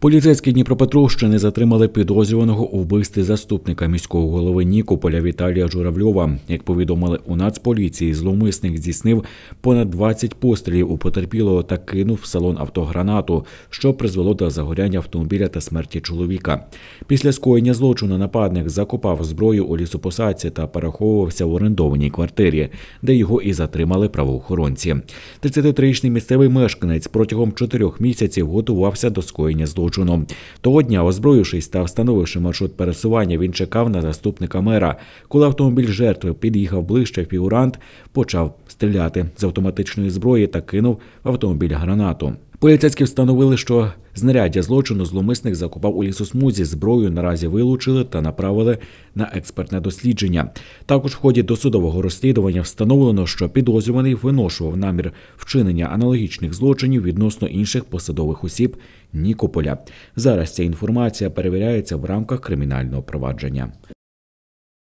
Поліцейські Дніпропетровщини затримали підозрюваного у вбивстві заступника міського голови Нікополя Віталія Журавльова. Як повідомили у Нацполіції, зловмисник здійснив понад 20 пострілів у потерпілого та кинув в салон автогранату, що призвело до загоряння автомобіля та смерті чоловіка. Після скоєння злочину нападник закопав зброю у лісопосадці та переховувався в орендованій квартирі, де його і затримали правоохоронці. 33-річний місцевий мешканець протягом чотирьох місяців готувався до скоєння злочину. Того дня, озброївшись та встановивши маршрут пересування, він чекав на заступника мера. Коли автомобіль жертви під'їхав ближче, фігурант почав стріляти з автоматичної зброї та кинув в автомобіль гранату. Поліцейські встановили, що знаряддя злочину зломисник закопав у лісосмузі. Зброю наразі вилучили та направили на експертне дослідження. Також в ході досудового розслідування встановлено, що підозрюваний виношував намір вчинення аналогічних злочинів відносно інших посадових осіб Нікополя. Зараз ця інформація перевіряється в рамках кримінального провадження.